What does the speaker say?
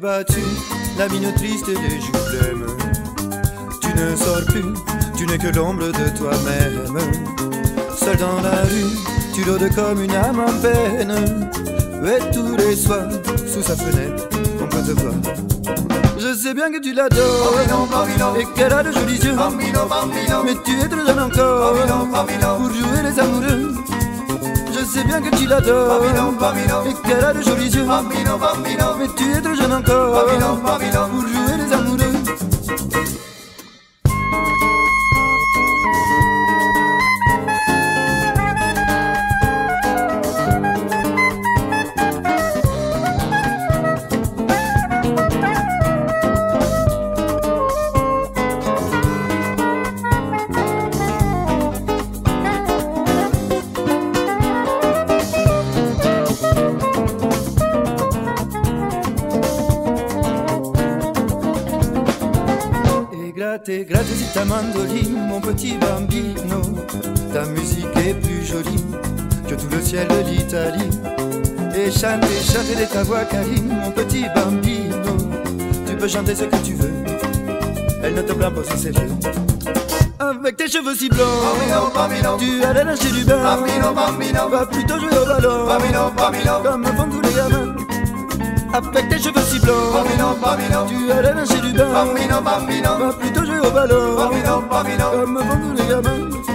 battu, la mine triste les joues blêmes. Tu ne sors plus, tu n'es que l'ombre de toi-même. Seul dans la rue, tu rôdes comme une âme en peine. Et tous les soirs, sous sa fenêtre, on peut te voir. Je sais bien que tu l'adores et qu'elle a de jolis yeux. Mais tu es trop jeune encore pour jouer les amoureux. Sais bien que tu l'adores. Et qu'elle a de jolis yeux. Mais tu es trop jeune encore Et gratter, gratter sur ta mandoline, mon petit bambino. Ta musique est plus jolie que tout le ciel de l'Italie. Et chanter, chanter de ta voix câline, mon petit bambino. Tu peux chanter ce que tu veux, elle ne te plaint pas si c'est vieux. Avec tes cheveux si blancs, tu allais lâcher du bain. Va plutôt jouer au ballon, comme font tous les gamins. Avec tes cheveux si blancs, tu allais lâcher du bain. Va plutôt jouer au ballon, comme font tous les gamins.